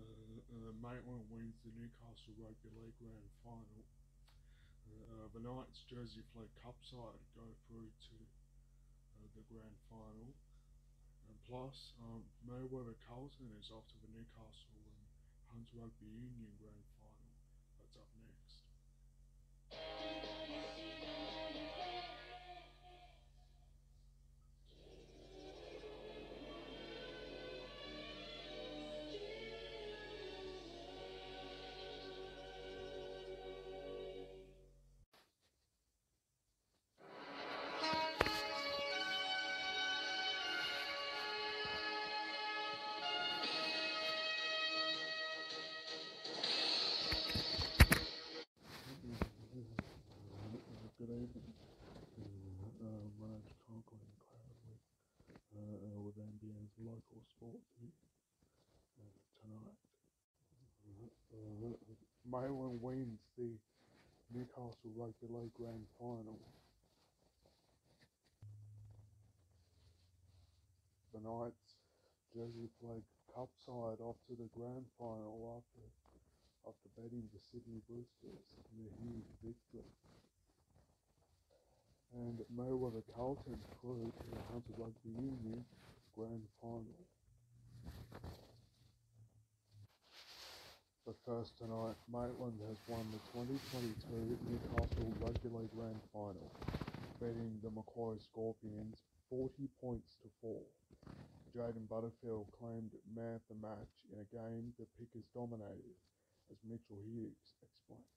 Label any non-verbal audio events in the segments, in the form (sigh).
uh, Maitland wins the Newcastle Rugby League Grand Final. Uh, the Knights Jersey Flegg Cup side go through to uh, the Grand Final. And plus, um, Merewether Carlton is off to the Newcastle and Hunts Rugby Union Grand Final. That's up next. Mayland wins the Newcastle Rugby League Grand Final. The Knights Jersey Flegg Cup side off to the Grand Final after after beating the Sydney Roosters in a huge victory. And Merewether Carlton through to the Hunter Rugby Union Grand Final. But first tonight, Maitland has won the 2022 Newcastle Rugby League Grand Final, beating the Macquarie Scorpions 40 points to 4. Jaden Butterfield claimed man of the match in a game the Pickers dominated, as Mitchell Hughes explains.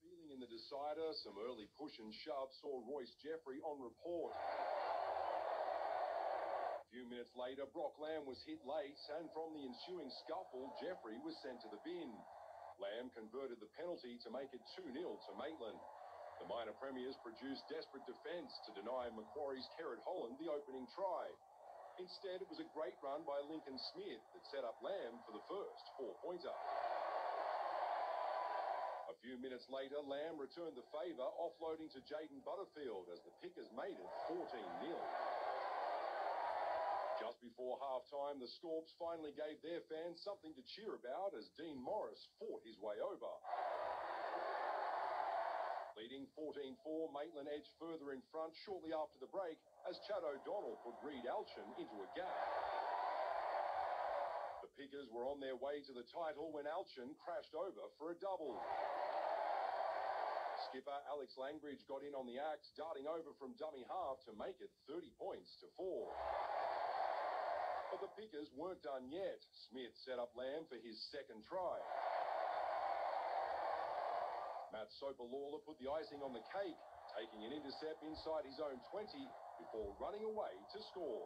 Feeling in the decider, some early push and shove saw Royce Jeffrey on report. Few minutes later, Brock Lamb was hit late, and from the ensuing scuffle, Jeffrey was sent to the bin. Lamb converted the penalty to make it 2 0 to Maitland. The minor premiers produced desperate defence to deny Macquarie's Kerrod Holland the opening try. Instead, it was a great run by Lincoln Smith that set up Lamb for the first four pointer. A few minutes later, Lamb returned the favour, offloading to Jaden Butterfield as the Pickers made it 14 0. Before half time, the Scorps finally gave their fans something to cheer about as Dean Morris fought his way over. Leading 14 4, Maitland edged further in front shortly after the break as Chad O'Donnell put Reed Alchin into a gap. The Pickers were on their way to the title when Alchin crashed over for a double. Skipper Alex Langbridge got in on the act, darting over from dummy half to make it 30 points to 4. But the Pickers weren't done yet. Smith set up Lamb for his second try. Matt Soper Lawler put the icing on the cake, taking an intercept inside his own 20 before running away to score.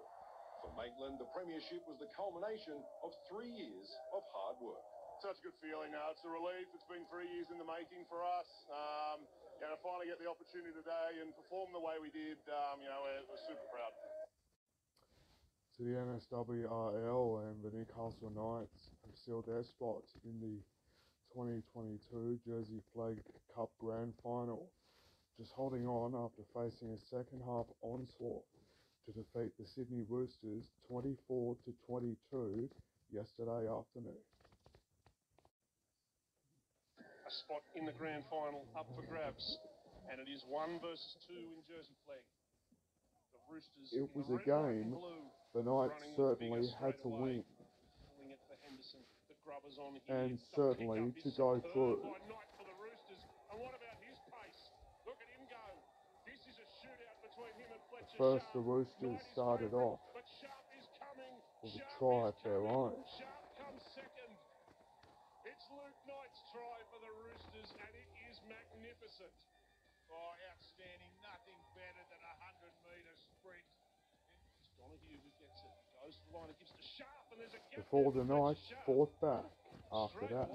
For Maitland, the premiership was the culmination of three years of hard work. Such a good feeling now. It's a relief. It's been three years in the making for us. Um, you know, to finally get the opportunity today and perform the way we did, um, you know, we're, we're super proud. To the NSWRL and the Newcastle Knights have sealed their spot in the 2022 Jersey Flegg Cup Grand Final, just holding on after facing a second half onslaught to defeat the Sydney Roosters 24 to 22 yesterday afternoon. a spot in the grand final up for grabs, and it is one versus two in Jersey Flegg. The Roosters. It was a red, white, and game blue, The Knights certainly had to win, it for Henderson. The grubbers on here. and certainly to go through. for the Roosters. And what about his pace? Look at him go. This is a shootout between him and Fletcher First, the Roosters started off But Sharp is coming. with a try of their own. Sharp comes second. It's Luke Knight's try for the Roosters, and it is magnificent. Oh, outstanding. Nothing better than a 100 metre sprint. It's Donahue who gets it. Goes to the line, it gives to Sharp, and there's a gap before the for Knights fought back after that.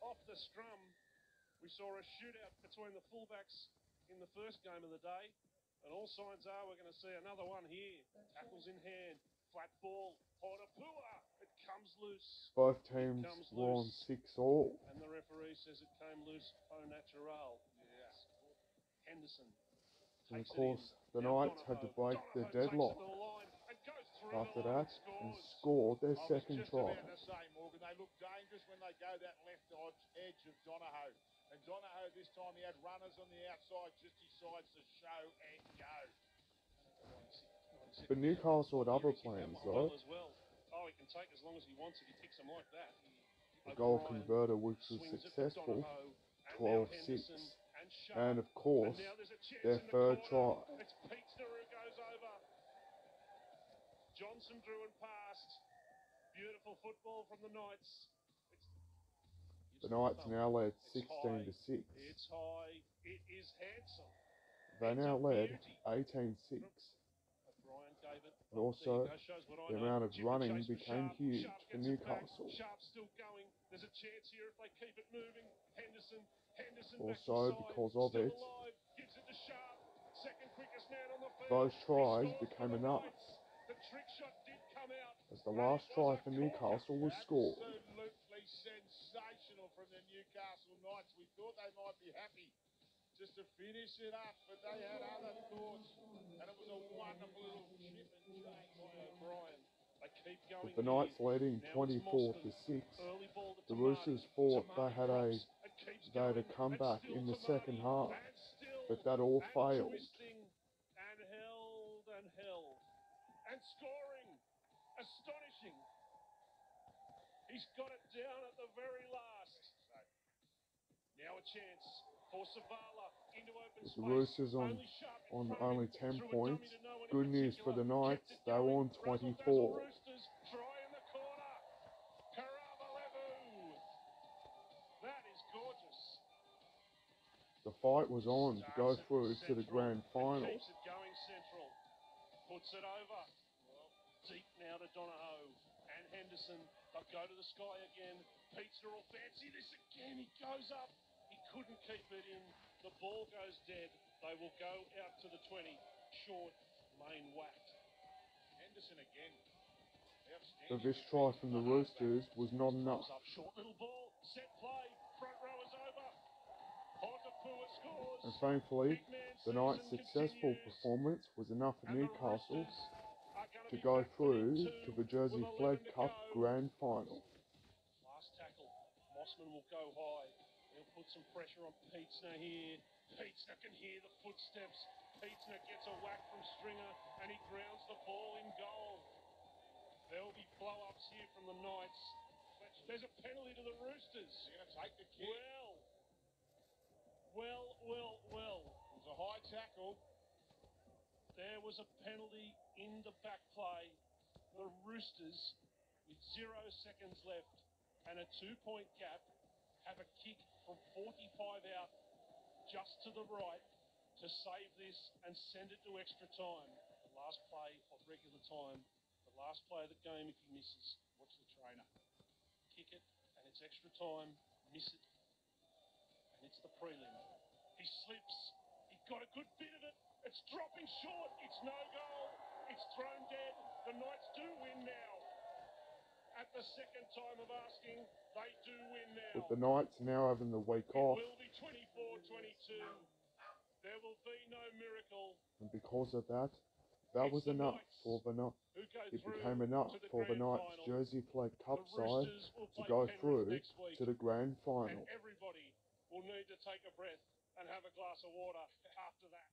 Off the scrum, we saw a shootout between the fullbacks in the first game of the day, and all signs are we're going to see another one here. Tackles in hand, flat ball, Horapua, it comes loose, Both teams comes were on loose. six all. and the referee says it came loose au natural. Yes. Henderson. And of course, the Knights had to break the deadlock. to the line and goes through after that and scored their second try. to say, Morgan, they look dangerous when they go that left edge, of. And this time he had runners on the outside, just decides to show and go. But Newcastle had other He kicked that plans though. well. Oh, he can take as long as he wants if he kicks them like that. The goal converter, which was swings it for successful, Donahoe, and now 12-6. And And of course, And now there's a chance their the third corner. try. It's Peetsner who goes over. Johnson drew and passed. Beautiful football from the Knights. It's, the Knights now led 16 high. to 6. It's high. It is handsome. They now led beauty. 18 6. O'Brien gave it. But also, There you go, shows what I the amount of running became huge for gets it back. Newcastle. Sharp's still going. There's a chance here if they keep it moving. Henderson, Henderson Also, because of it, alive, gives it to Sharp. Second quickest man on the field. Those tries became enough. Knights. The trick shot did come out. As the last try for Newcastle was scored. Absolutely sensational from the Newcastle Knights. We thought they might be happy just to finish it up, but they had other thoughts. And it was a wonderful little chip and change by O'Brien. They keep going. With the. Knights leading Now 24 to Mostyn. 6. Early ball to The Roosters thought they had a drops. It keeps they had a comeback in the second half, but that all failed. twisting and held and held and scoring. Astonishing. He's got it down at the very last. Now a chance for Savala into open space. the Roosters on Only on only 10 points. Good news for the. Knights, they going. won Razzle dazzle 24. Roosters. Try in the corner. Karavalevu. That is gorgeous. The fight was on to go through to the grand final. Keeps it going central. Puts it over. To Donahoe and Henderson. They'll go to the sky again. Peetsner will fancy this again. He goes up. He couldn't keep it in. The ball goes dead. They will go out to the 20. Short, main whacked. Henderson again. But this try from the Roosters was not enough. Short little ball. Set play. Front row is over. And thankfully, the night's successful performance was enough for Newcastle Roosters are gonna to go through to the Jersey Flegg Cup grand final. Last tackle. Mossman will go high. He'll put some pressure on Peetsner here. Peetsner can hear the footsteps. Peetsner gets a whack from Stringer and he grounds the ball in goal. There will be blow-ups here from the Knights. There's a penalty to the Roosters. They're going to take the kick. Well, well, well, well. It was a high tackle. Was a penalty in the back play. The Roosters, with zero seconds left and a two-point gap, have a kick from 45 out just to the right to save this and send it to extra time. The last play of regular time, the last play of the game if he misses. Watch the trainer. Kick it and it's extra time, miss it, and it's the prelim. He slips. He got a good bit of it. It's dropping short. It's no goal. It's thrown dead. The Knights do win now. At the second time of asking, they do win now. With the Knights now having the week it off, will be 24-22. There will be no miracle. and because of that, that It's was enough Knights for the Knights. It became enough the for the Knights final. Jersey Flegg Cup side to go Penrith through to the grand final. and everybody will need to take a breath and have a glass of water after that.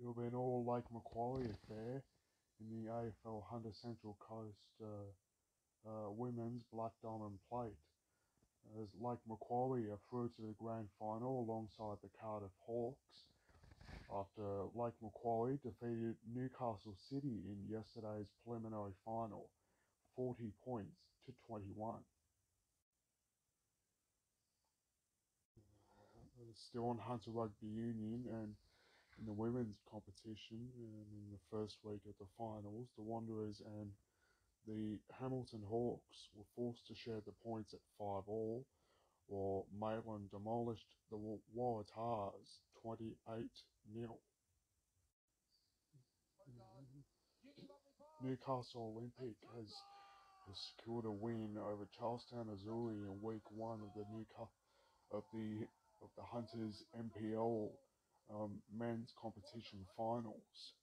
It will be an all Lake Macquarie affair in the AFL Hunter Central Coast uh, uh, Women's Black Diamond Plate. As Lake Macquarie are through to the grand final alongside the Cardiff Hawks after Lake Macquarie defeated Newcastle City in yesterday's preliminary final, 40 points to 21. Uh, Still on Hunter Rugby Union and in the women's competition um, in the first week of the finals, the Wanderers and the Hamilton Hawks were forced to share the points at 5 all, while Maitland demolished the Waratahs 28 0. Newcastle Olympic has, has secured a win over Charlestown Azzurri in week one of the Newcastle of the of the Hunters NPL um, men's competition finals.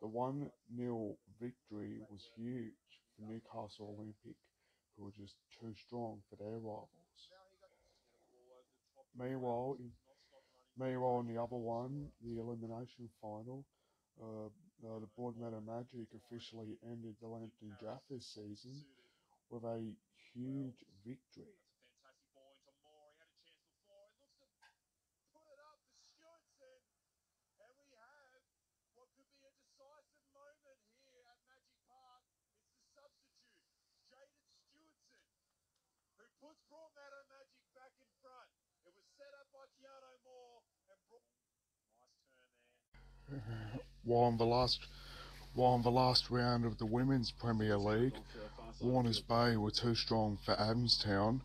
The 1 0 victory was huge for Newcastle Olympic, who were just too strong for their rivals. Meanwhile, in, meanwhile, in the other one, the elimination final, uh, uh, the Broadmeadow Magic officially ended the Lambton Jaffas season with a huge victory. Fantastic ball into Moore. He had a chance before. It looks to put it up for Stewartson. And we have what could be a decisive moment here at Magic Park. It's the substitute, Jaden Stewartson, who puts Broadmeadow Magic back in front. It was set up by Keanu Moore and brought. Nice in the last, while in the last round of the Women's Premier League, Warners Bay were too strong for Adamstown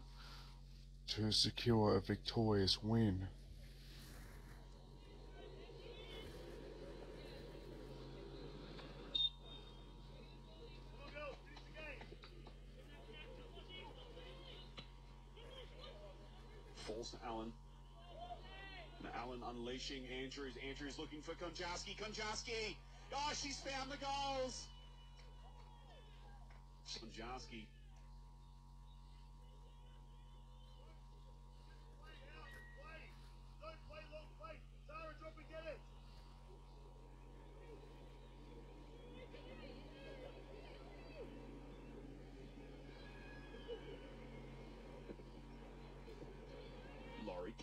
to secure a victorious win. Andrews. Andrews looking for Konjaski. Konjaski! Oh, she's found the goals! Konjaski.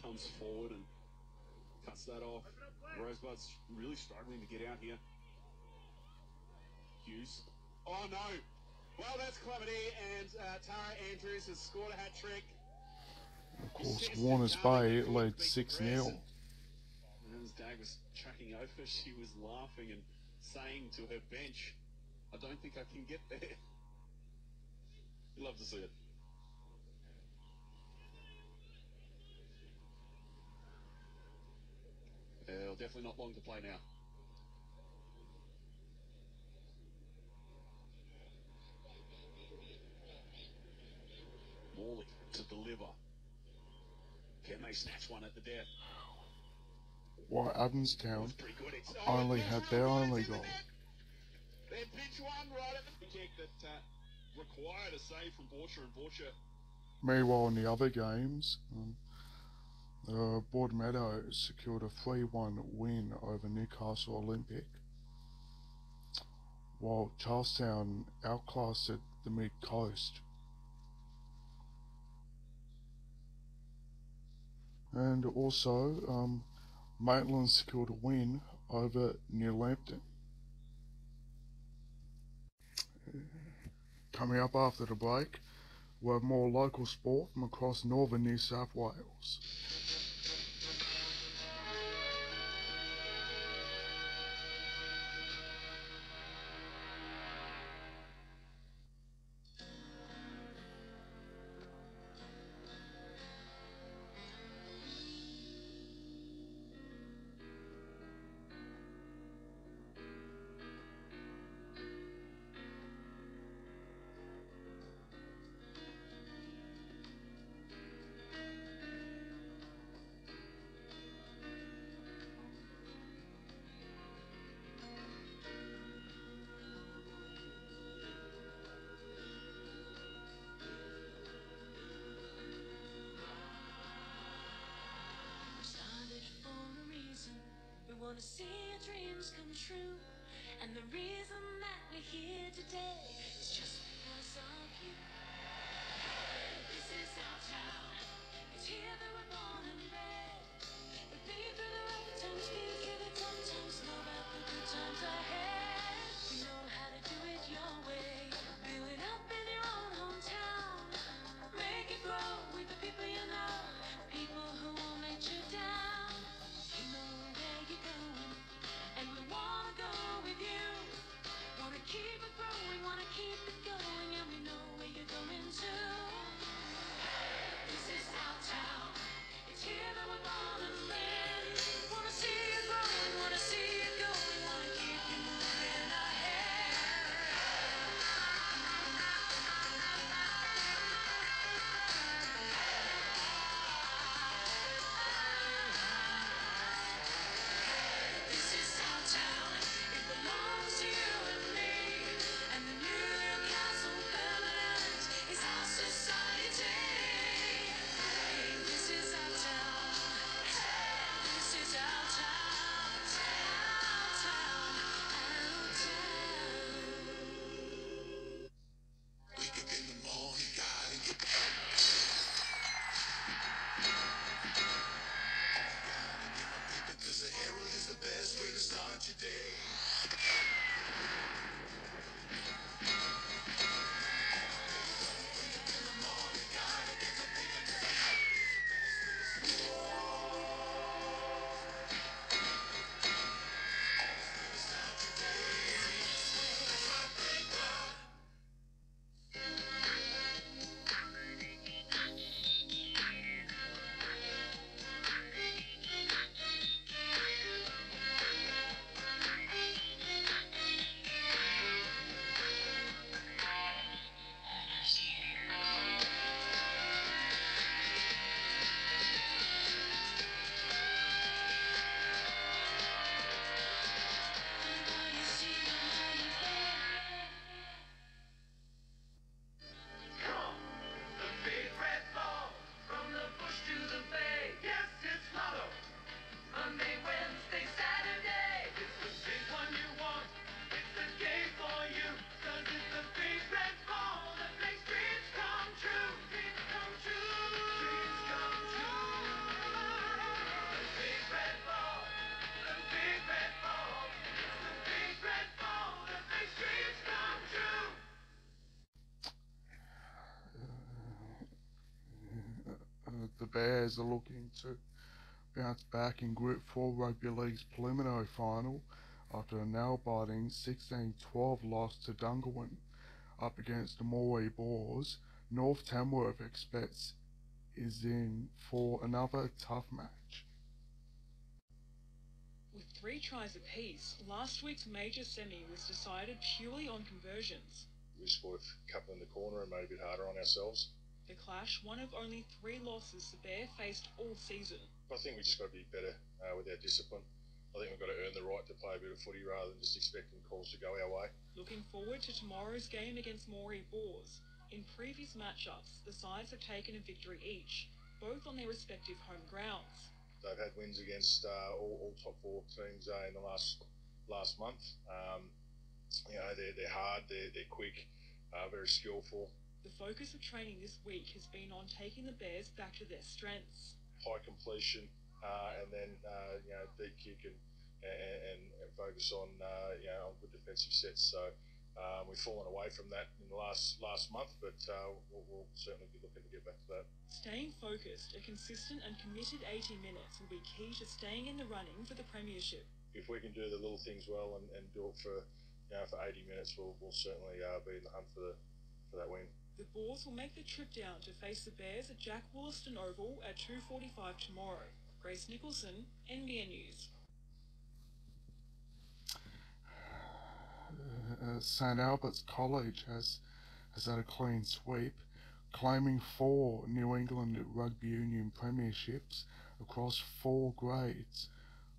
Comes forward and cuts that off. Rosebud's really struggling to get out here. Hughes. Oh no! Well, that's Clemedy and uh, Tara Andrews has scored a hat trick. Of course, Warners Bay led 6 0. As Dag was chucking over, she was laughing and saying to her bench, I don't think I can get there. (laughs) You love to see it. Uh, definitely not long to play now. Morley to deliver. Can they snatch one at the death? While Adamstown That's pretty good. It's, oh, only had their only goal. They pitch one right at the kick that uh, required a save from Borcher and Borcher Meanwhile, in the other games, um, uh, Broadmeadow secured a 3 1 win over Newcastle Olympic, while Charlestown outclassed the Mid Coast. And also, um, Maitland secured a win over New Lambton. Coming up after the break, we have more local sport from across northern New South Wales. To see our dreams come true. And the reason that we're here today is just because of you. This is our town. It's here Bears are looking to bounce back in Group 4 Rugby League's preliminary final after a nail-biting 16-12 loss to Dungowan up against the Moree Boars. North Tamworth expects is in for another tough match. With three tries apiece, last week's major semi was decided purely on conversions. We scored a couple in the corner and made it a bit harder on ourselves. The clash, one of only three losses the Bear faced all season. I think we just got to be better uh, with our discipline. I think we've got to earn the right to play a bit of footy rather than just expecting calls to go our way. Looking forward to tomorrow's game against Moree Boars. In previous matchups, the sides have taken a victory each, both on their respective home grounds. They've had wins against uh, all, all, top four teams uh, in the last last month. Um, you know, they're, they're hard, they're, they're quick, uh, very skillful. The focus of training this week has been on taking the Bears back to their strengths. High completion, uh, and then uh, you know deep kick and and, and focus on uh, you know on good defensive sets. So um, we've fallen away from that in the last last month, but uh, we'll, we'll, certainly be looking to get back to that. Staying focused, a consistent and committed 80 minutes will be key to staying in the running for the premiership. If we can do the little things well and, and do it for you know for 80 minutes, we'll, we'll certainly uh, be in the hunt for the for that win. The Boars will make the trip down to face the Bears at Jack Wollaston Oval at 2.45 tomorrow. Grace Nicholson, NBN News. Uh, St Albert's College has, has had a clean sweep, claiming four New England Rugby Union premierships across four grades.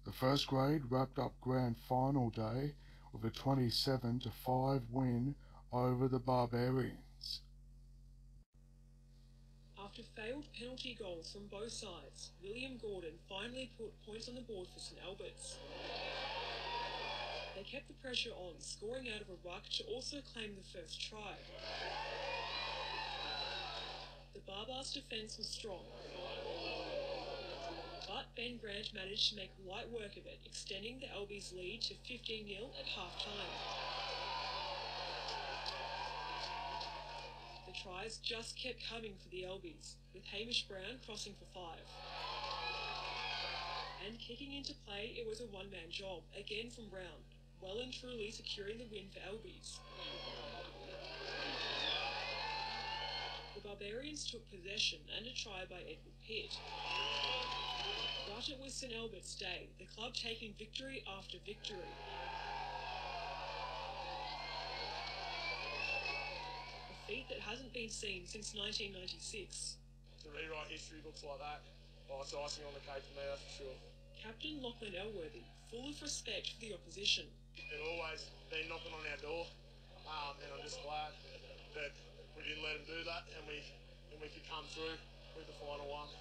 The first grade wrapped up grand final day with a 27 to 5 win over the Barbarians. After failed penalty goals from both sides, William Gordon finally put points on the board for St Albert's. They kept the pressure on, scoring out of a ruck to also claim the first try. The Barbars' defence was strong, but Ben Grant managed to make light work of it, extending the Albies' lead to 15 0 at half tries just kept coming for the Albies, with Hamish Brown crossing for five. And kicking into play, it was a one-man job, again from Brown, well and truly securing the win for Albies. The Barbarians took possession and a try by Edward Pitt. But it was St Albert's day, the club taking victory after victory. Feat that hasn't been seen since 1996. To rewrite history looks like that. Oh, it's icing on the cake for me, that's for sure. Captain Lachlan Elworthy, full of respect for the opposition. They've always been knocking on our door, um, and I'm just glad that we didn't let them do that, and we and we could come through with the final one.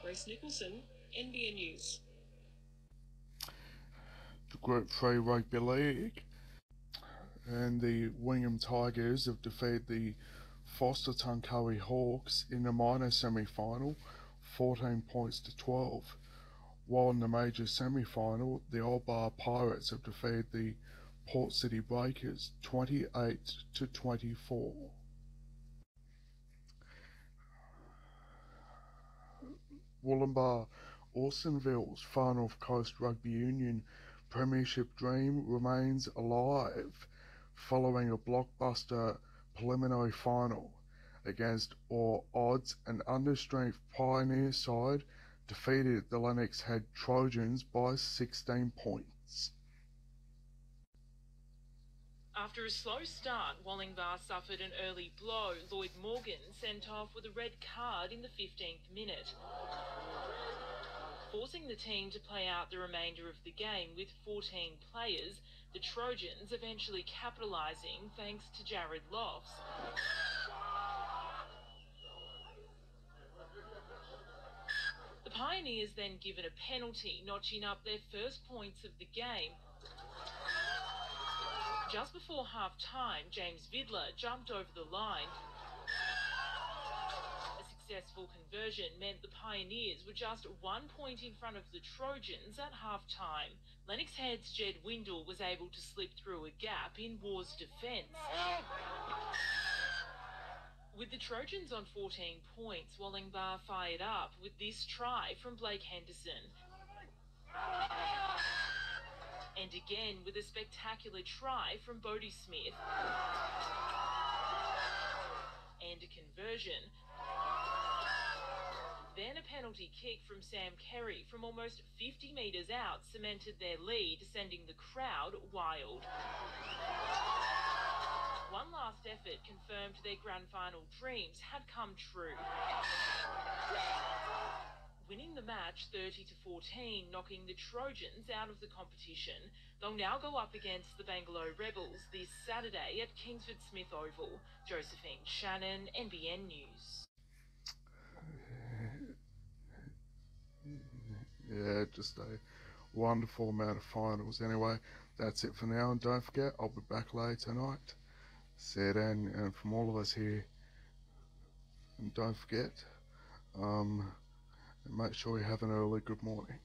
Grace Nicholson, NBN News Group 3 Rugby League. And the Wingham Tigers have defeated the Forster Tuncurry Hawks in the minor semi-final, 14 points to 12. While in the major semi-final, the Old Bar Pirates have defeated the Port City Breakers 28 to 24. Wollongbar Alstonville's Far North Coast Rugby Union Premiership dream remains alive following a blockbuster preliminary final against all odds and understrength Pioneer side defeated the Lennox Head Trojans by 16 points. After a slow start, Wollongbar suffered an early blow. Lloyd Morgan sent off with a red card in the 15th minute forcing the team to play out the remainder of the game with 14 players, the Trojans eventually capitalising thanks to Jared Lofts. The Pioneers then given a penalty, notching up their first points of the game. Just before half time, James Vidler jumped over the line successful conversion meant the Pioneers were just one point in front of the Trojans at half time. Lennox Head's Jed Windle was able to slip through a gap in War's defence. With the Trojans on 14 points, Wollongbar fired up with this try from Blake Henderson. And again with a spectacular try from Bodie Smith. And a conversion. Then a penalty kick from Sam Kerry from almost 50 metres out cemented their lead, sending the crowd wild. One last effort confirmed their grand final dreams had come true. Winning the match 30 to 14, knocking the Trojans out of the competition. They'll now go up against the Bangalow Rebels this Saturday at Kingsford Smith Oval. Josephine Shannon, NBN News. Yeah, just a wonderful amount of finals. Anyway, that's it for now, and don't forget, I'll be back later tonight. See you then, and from all of us here, and don't forget, um, make sure you have an early good morning.